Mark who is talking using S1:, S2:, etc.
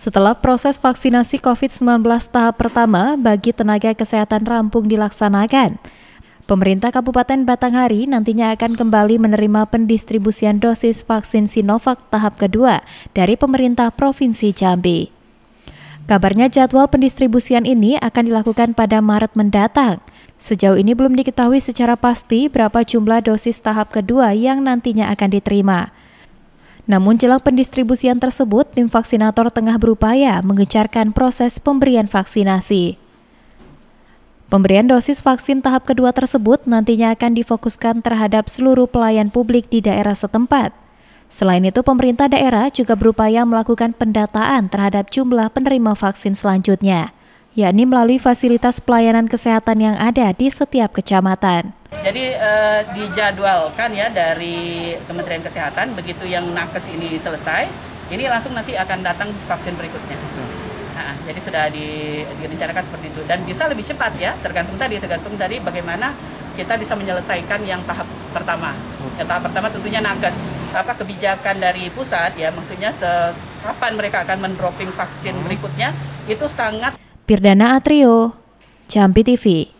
S1: Setelah proses vaksinasi COVID-19 tahap pertama bagi tenaga kesehatan rampung dilaksanakan, pemerintah Kabupaten Batanghari nantinya akan kembali menerima pendistribusian dosis vaksin Sinovac tahap kedua dari pemerintah Provinsi Jambi. Kabarnya jadwal pendistribusian ini akan dilakukan pada Maret mendatang. Sejauh ini belum diketahui secara pasti berapa jumlah dosis tahap kedua yang nantinya akan diterima. Namun jelang pendistribusian tersebut, tim vaksinator tengah berupaya mengejarkan proses pemberian vaksinasi. Pemberian dosis vaksin tahap kedua tersebut nantinya akan difokuskan terhadap seluruh pelayan publik di daerah setempat. Selain itu, pemerintah daerah juga berupaya melakukan pendataan terhadap jumlah penerima vaksin selanjutnya, yakni melalui fasilitas pelayanan kesehatan yang ada di setiap kecamatan.
S2: Jadi uh, dijadwalkan ya dari Kementerian Kesehatan begitu yang nakes ini selesai, ini langsung nanti akan datang vaksin berikutnya. Nah, jadi sudah di, direncanakan seperti itu dan bisa lebih cepat ya, tergantung tadi tergantung dari bagaimana kita bisa menyelesaikan yang tahap pertama. Yang tahap pertama tentunya nakes. Apa kebijakan dari pusat ya, maksudnya kapan mereka akan mendropping vaksin hmm. berikutnya itu sangat.
S1: Pirdana Atrio, Jambi TV.